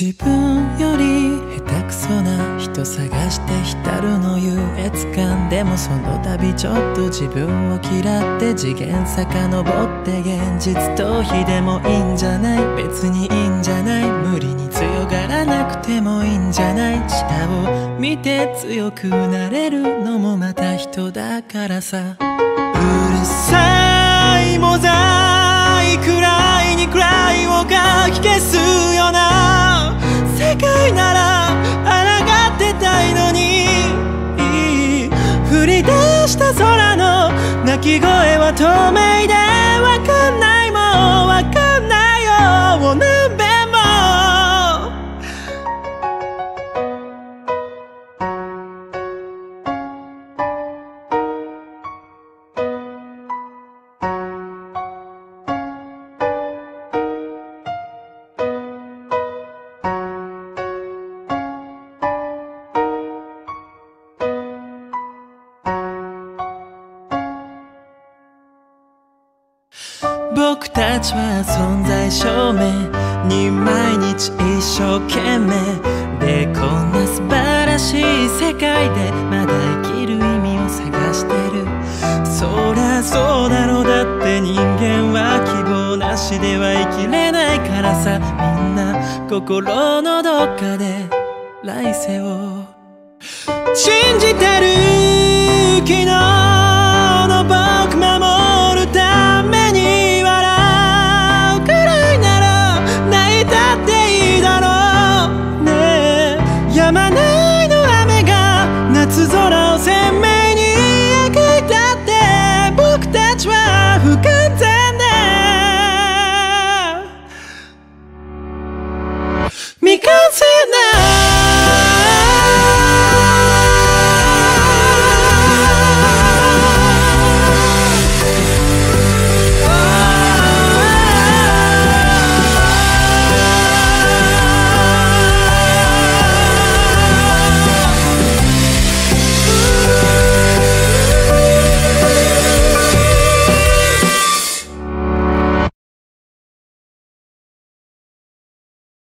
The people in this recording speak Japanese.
自分より下手くそな人探して浸るの優越感でもその度ちょっと自分を嫌って次元遡って現実逃避でもいいんじゃない別にいいんじゃない。無理に強がらなくてもいいんじゃない。下を見て強くなれるのもまた人だからさ。うるさ空の鳴き声は透明でわかんない僕たちは存在証明。に毎日一生懸命。でこんな素晴らしい世界でまだ生きる意味を探してる。そりゃそうだろうだって人間は希望なしでは生きれないからさ。みんな心のどっかで。来世を。信じてる。permanent